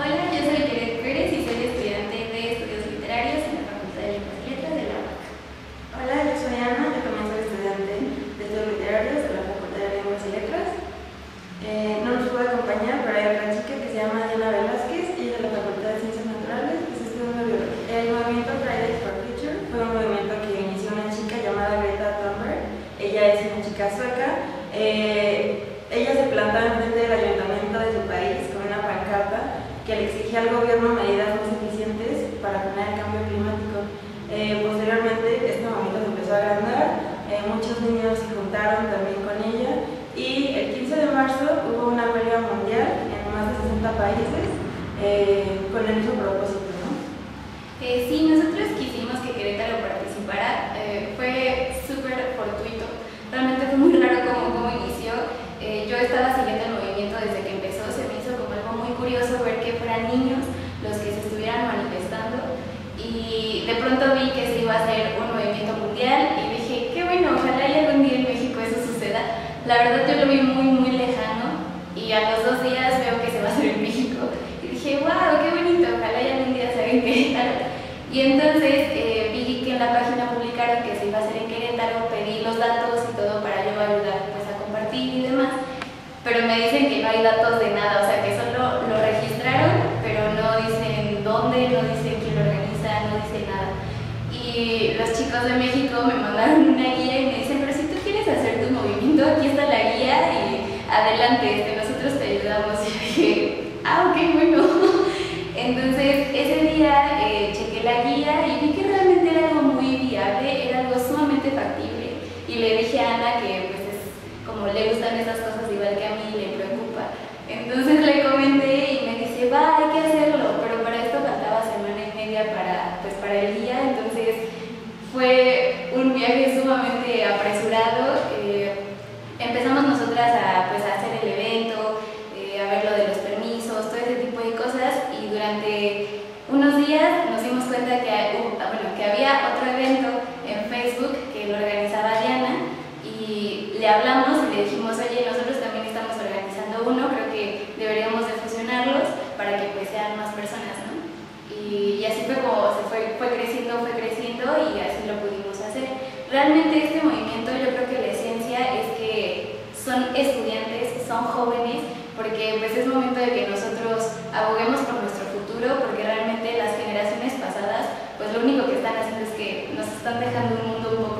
Hola, yo soy Jared Pérez y soy estudiante de estudios literarios en la Facultad de Letras y Letras de la UAC. Hola, yo soy Ana, yo también soy estudiante de estudios literarios de la Facultad de Lenguas y Letras. Eh, no nos puede acompañar, pero hay otra chica que se llama Diana Velázquez y es de la Facultad de Ciencias Naturales, que está estudiando biología. El movimiento Fridays for Future fue un movimiento que inició una chica llamada Greta Thunberg. Ella es una chica sueca. Eh, ella se plantaba enfrente del ayuntamiento de su país con una pancarta al gobierno medidas más eficientes para frenar el cambio climático. Eh, posteriormente, este movimiento se empezó a agrandar, eh, muchos niños se juntaron también con ella y el 15 de marzo hubo una huelga mundial en más de 60 países eh, con el mismo propósito. ¿no? Eh, sí, nosotros quisimos que Querétaro participara, eh, fue súper fortuito, realmente fue muy raro cómo, cómo inició. Eh, yo estaba siguiendo el movimiento desde que empezó, se me hizo como algo muy curioso ver que fueran niños los que se estuvieran manifestando y de pronto vi que se iba a hacer un movimiento mundial y dije, qué bueno, ojalá y algún día en México eso suceda. La verdad yo lo vi muy, muy lejano y a los dos días veo que se va a hacer en México y dije, wow, qué bonito, ojalá y algún día se haga en Querétaro. Y entonces eh, vi que en la página publicaron que se iba a hacer en Querétaro, pedí los datos y todo para yo ayudar pues, a compartir y demás, pero me dicen que no hay datos de nada, o sea que solo lo registraron, pero no dicen dónde, no dicen quién lo organiza, no dice nada. Y los chicos de México me mandaron una guía y me dicen, pero si tú quieres hacer aquí está la guía y adelante, este, nosotros te ayudamos. Y dije, ah, ok, bueno. Entonces ese día eh, chequé la guía y vi que realmente era algo muy viable, era algo sumamente factible. Y le dije a Ana que pues es, como le gustan esas cosas igual que a mí, le preocupa. Entonces le comenté y me dice, va, hay que hacerlo, pero para esto faltaba semana y media para, pues, para el día, entonces fue un viaje sumamente apresurado. eh, empezamos nosotras a, pues, a hacer el evento, eh, a ver lo de los permisos, todo ese tipo de cosas y durante unos días nos dimos cuenta que, hu- ah, bueno, que había otro evento en Facebook que lo organizaba Diana y le hablamos y le dijimos, oye, nosotros también estamos organizando uno, creo que deberíamos de fusionarlos para que pues sean más personas, ¿no? Y, así fue como se fue, fue creciendo, fue creciendo y así lo pudimos hacer. Realmente este movimiento yo creo que la esencia es que son estudiantes, son jóvenes, porque pues es momento de que nosotros aboguemos por nuestro futuro, porque realmente las generaciones pasadas pues lo único que están haciendo es que nos están dejando un mundo un poco,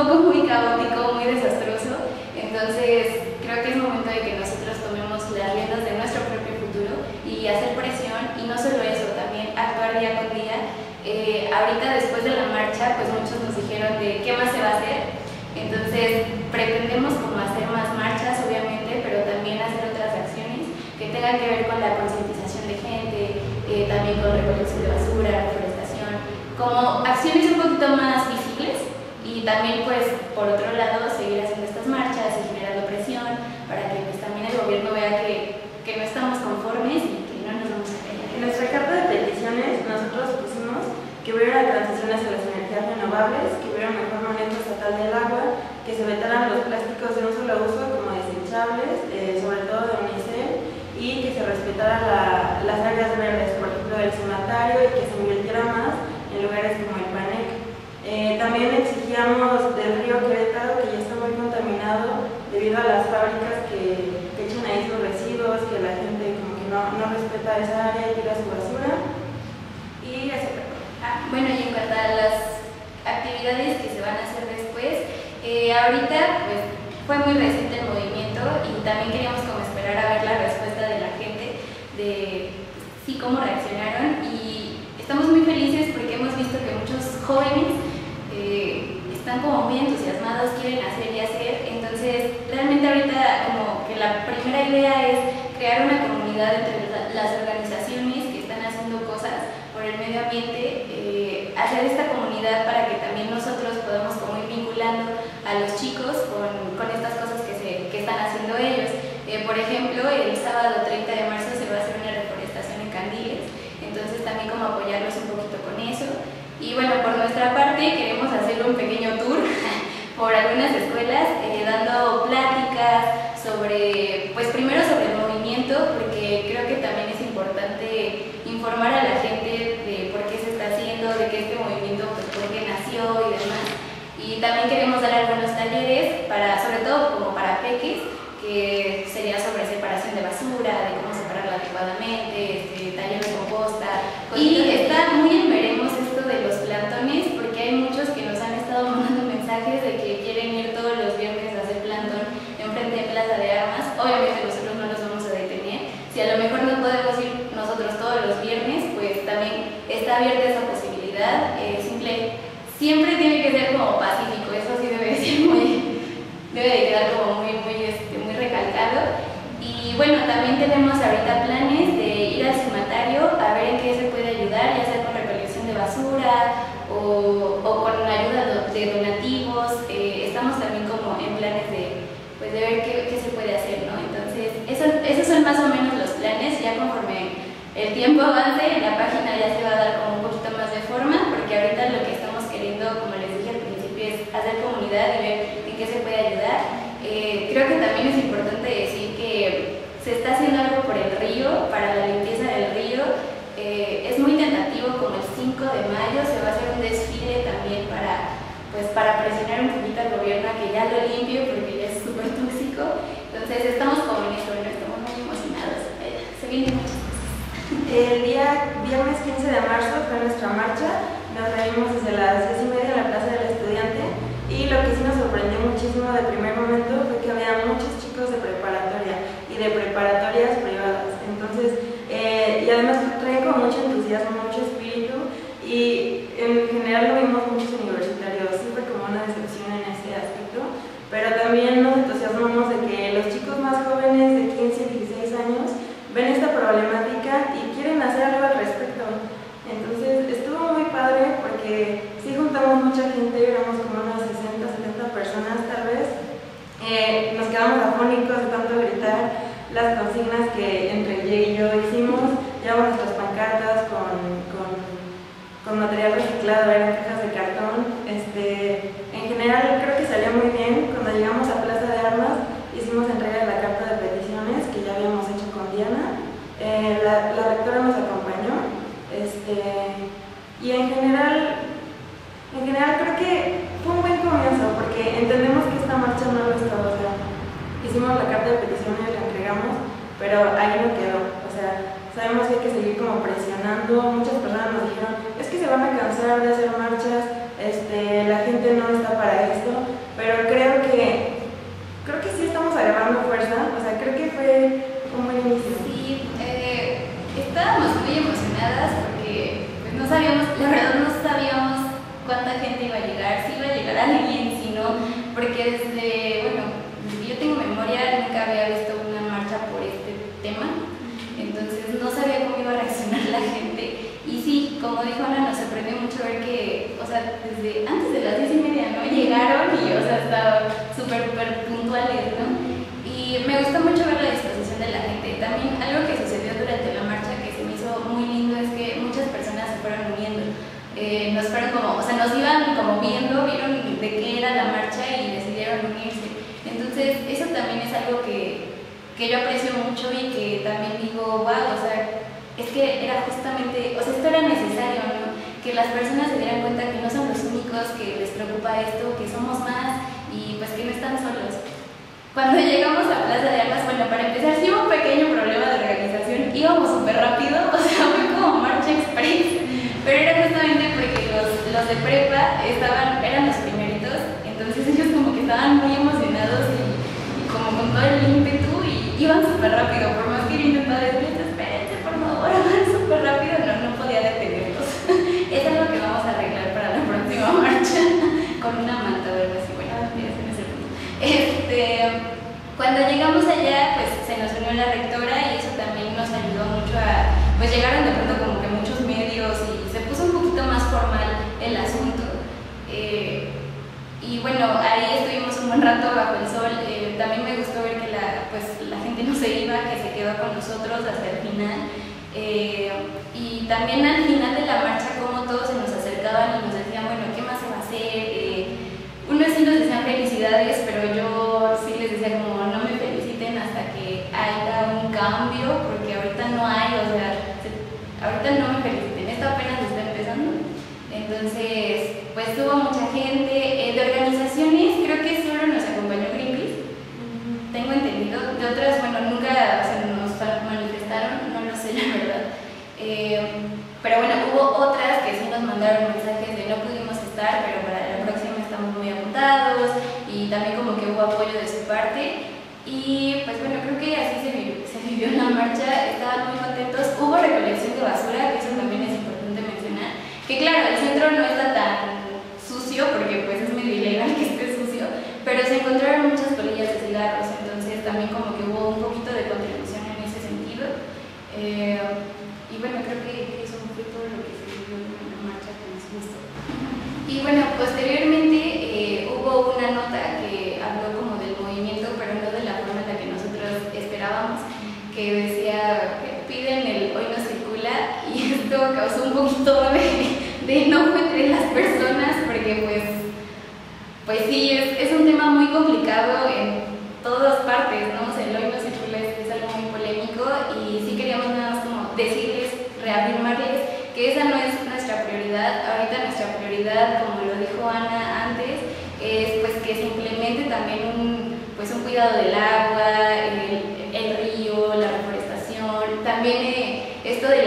poco muy caótico, muy desastroso. Entonces creo que es momento de que nosotros tomemos las riendas de nuestro propio futuro y hacer presión y no solo eso, también actuar día con día. Eh, ahorita después de la marcha pues muchos nos dijeron de qué más se va a hacer. Entonces pretendemos como hacer más marchas obviamente, pero también hacer otras acciones que tengan que ver con la concientización de gente, eh, también con recolección de basura, reforestación, como acciones un poquito más visibles y también pues por otro lado seguir haciendo estas marchas y generando presión para que pues también el gobierno vea que, que no estamos conformes y que no nos vamos a En callar. nuestra carta de peticiones nosotros pusimos que hubiera transición hacia las energías renovables, que hubiera un mejor manejo estatal del agua, que se vetaran los plásticos de un solo uso como desechables, eh, sobre todo de unicel, y que se respetaran la- las áreas verdes, por ejemplo del cematario, y que se invirtiera más en lugares como. Eh, también exigíamos del río Querétaro, que ya está muy contaminado debido a las fábricas que, que echan ahí sus residuos, que la gente como que no, no respeta esa área y tira su basura. Y. Ah, bueno, y en cuanto a las actividades que se van a hacer después, eh, ahorita pues fue muy reciente el movimiento y también queríamos como esperar a ver la respuesta de la gente de sí cómo reaccionaron y estamos muy felices porque hemos visto que muchos jóvenes están como muy entusiasmados, quieren hacer y hacer, entonces realmente ahorita como que la primera idea es crear una comunidad entre la- las organizaciones que están haciendo cosas por el medio ambiente, eh, hacer esta comunidad para que también nosotros podamos como ir vinculando a los chicos con, con estas cosas que, se, que están haciendo ellos. Eh, por ejemplo, el sábado 30 de marzo se va a hacer una reforestación en Candiles, entonces también como apoyarlos un poquito con eso. Y bueno, por nuestra parte queremos hacer un pequeño tour por algunas escuelas, eh, dando pláticas sobre, pues primero sobre el movimiento, porque creo que también es importante informar a la gente de por qué se está haciendo, de qué este movimiento, pues por qué nació y demás. Y también queremos dar algunos talleres, para, sobre todo como para peques, que sería sobre separación de basura, de cómo separarla adecuadamente, este, taller de composta. Y está muy en veremos esto de los plantones, porque hay muchos que nos han estado mandando mensajes de que quieren ir todos los viernes a hacer plantón enfrente de Plaza de Armas. Obviamente nosotros no los vamos a detener. Si a lo mejor no podemos ir nosotros todos los viernes, pues también está abierta esa posibilidad. Eh, simple, siempre tiene que ser como pacífico, eso sí debe ser muy, debe de quedar como muy, muy, este, muy recalcado. Y bueno, también tenemos ahorita planes de ir al cematario a ver en qué se puede ayudar, ya sea con recolección de basura o, o con ayuda de donativos. Eh, estamos también como en planes de, pues, de ver qué, qué, se puede hacer, ¿no? Entonces, eso, esos son más o menos los planes, ya conforme el tiempo avance, la página ya se va a dar como un poquito más de forma, porque ahorita lo que estamos queriendo, como les dije al principio, es hacer comunidad y ver en qué se puede ayudar. Eh, creo que también es importante decir que se está haciendo algo por el río, para la limpieza del río. Eh, es muy tentativo, como el 5 de mayo se va a hacer un desfile también para, pues, para presionar un poquito al gobierno que ya lo limpie porque es súper tóxico. Entonces estamos como en eso, ¿no? estamos muy emocionados. Eh, se vienen. El día viernes 15 de marzo fue nuestra marcha. Nos reunimos desde las 10 y media en la Plaza del Estudiante y lo que sí nos sorprendió muchísimo de primer momento fue que había muchos chicos de preparatoria y de preparatorias privadas. Entonces, eh, y además traen con mucho entusiasmo, mucho espíritu y en general lo vimos muchos universitarios. Sí fue como una decepción en ese aspecto, pero también nos entusiasmamos de que los chicos más jóvenes de 15 y 16 años ven esta problemática y quieren hacer algo al respecto. Entonces estuvo muy padre porque sí juntamos mucha gente, éramos como unas 60, 70 personas tal vez. Eh, nos quedamos afónicos de tanto gritar las consignas que entre Jay y yo hicimos. Llevamos nuestras pancartas con, con, con reciclado, eran cajas de cartón. Este, en general creo que salió muy bien. Cuando llegamos a Plaza de Armas hicimos entrega de la carta de peticiones que ya habíamos hecho con Diana. Eh, la, rectora nos acompañó este, y en general, en general creo que fue un buen comienzo porque entendemos que esta marcha no lo estaba, o sea, hicimos la carta de peticiones, la entregamos, pero ahí no quedó, o sea, sabemos que hay que seguir como presionando, muchas personas nos dijeron, es que se van a cansar de hacer marchas, este, la gente no está para esto, pero creo que, creo que sí estamos agarrando fuerza, o sea, creo que fue un buen inicio. Sí, eh, estábamos muy emocionadas porque pues, no sabíamos, la verdad no sabíamos cuánta gente iba a llegar, si iba a llegar alguien, si no, porque desde, bueno, yo tengo memoria, nunca había visto una marcha por este tema, entonces no sabía cómo iba a reaccionar la gente. Y sí, como dijo Ana, nos sorprendió mucho ver que, o sea, desde antes de las diez y media, ¿no? Llegaron y, o sea, estaban súper, súper puntuales, ¿no? Y me gustó mucho ver la disposición de la gente. También algo que sucedió durante la marcha que se me hizo muy lindo es que muchas personas se fueron uniendo. Eh, nos fueron como, o sea, nos iban como viendo, vieron de qué era la marcha y. Entonces, eso también es algo que, que yo aprecio mucho y que también digo, wow, o sea, es que era justamente, o sea, esto era necesario, ¿no? Que las personas se dieran cuenta que no son los únicos que les preocupa esto, que somos más y pues que no están solos. Cuando llegamos a Plaza de Armas, bueno, para empezar, sí hubo un pequeño problema de organización, íbamos súper rápido, o sea, fue como marcha express, pero era justamente porque los, los de prepa estaban, eran los primeritos, entonces ellos como que estaban muy emocionados y, y como con todo el ímpetu y iban súper rápido, por más que yo intentaba decirles, espérense por favor, van súper rápido, no, no podía detenerlos. es algo que vamos a arreglar para la próxima marcha, con una manta o algo así, bueno, ya se me hace este, cuando llegamos allá, pues se nos unió la rectora y eso también nos ayudó mucho a, pues llegaron de pronto como que muchos medios y se puso un poquito más formal el asunto. Eh, y bueno, ahí estuvimos un buen rato bajo el sol. Eh, también me gustó ver que la, pues, la gente no se iba, que se quedó con nosotros hasta el final. Eh, y también al final de la marcha, como todos se nos acercaban y nos decían, bueno, ¿qué más se va a hacer? unos sí nos decían pero yo sí les decía como no me feliciten hasta que haya un cambio, porque ahorita no hay, o sea, se, ahorita no me feliciten, esto apenas está empezando. Entonces, pues tuvo mucha gente eh, de organizaciones, creo que solo nos acompañó Greenpeace, tengo entendido, de otras, bueno, nunca se nos manifestaron, no lo sé la verdad. Eh, pero bueno, hubo otras que sí nos mandaron mensajes de no pudimos estar, pero para la próxima estamos muy apuntados y también como que hubo apoyo de su parte. Y pues bueno, creo que así se vivió, vivió la marcha, estaban muy contentos. Hubo recolección de basura, que eso también es importante mencionar. Que claro, el centro no está tan sucio porque pues es medio ilegal que esté sucio, pero se encontraron muchas colillas de cigarros, entonces también como que hubo un poquito de contribución en ese sentido. Eh, y bueno, creo que eso fue todo lo que se vivió en la marcha que nos gustó. Y bueno, posteriormente eh, hubo una nota que habló como del movimiento, pero no de la forma en la que nosotros esperábamos, que decía que piden el hoy no circula y esto causó un poquito de, de enojo entre las personas porque pues, pues sí, es, un tema muy complicado en todas partes, ¿no? El hoy no circula es, es algo muy polémico y sí queríamos nada más como decirles, reafirmarles que esa no es nuestra prioridad. Ahorita nuestra prioridad, como lo dijo Ana antes, es pues que se implemente también un, pues, un cuidado del agua, el, el río, la reforestación. También eh, esto de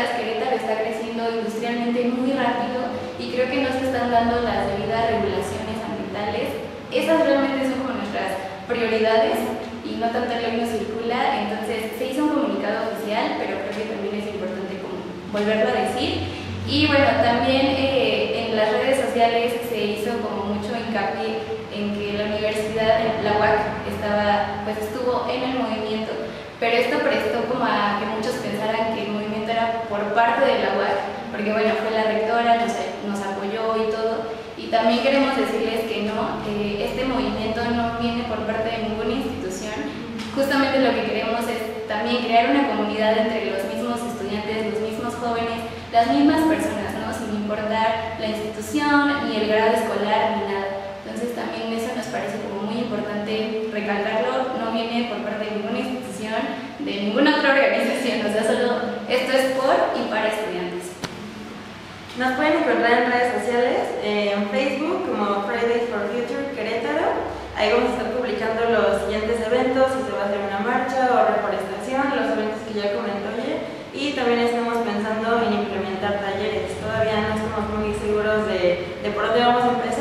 fábricas, Querétaro está creciendo industrialmente muy rápido y creo que no se están dando las debidas regulaciones ambientales. Esas realmente son como nuestras prioridades y no tanto el no circula. Entonces se hizo un comunicado oficial, pero creo que también es importante como volverlo a decir. Y bueno, también eh, en las redes sociales se hizo como mucho hincapié en que la universidad, la UAC, estaba, pues estuvo en el movimiento, pero esto prestó como a que muchos pensaran que el movimiento era por parte de la UAC, porque bueno, fue la rectora, nos, nos apoyó y todo, y también queremos decirles que no, eh, este movimiento no viene por parte de ninguna institución, justamente lo que queremos es también crear una comunidad entre los mismos estudiantes, los mismos jóvenes, las mismas personas, ¿no? sin importar la institución, ni el grado escolar, ni nada. Entonces también eso nos parece como muy importante recalcarlo, no viene por parte de ninguna institución, de ninguna otra organización, o sea, solo esto es por y para estudiantes. Nos pueden encontrar en redes sociales, eh, en Facebook como Fridays for Future Querétaro. Ahí vamos a estar publicando los siguientes eventos, si se va a hacer una marcha o reforestación, los eventos que ya comentó Ye. Y también estamos pensando en implementar talleres. Todavía no estamos muy seguros de, de por dónde vamos a empezar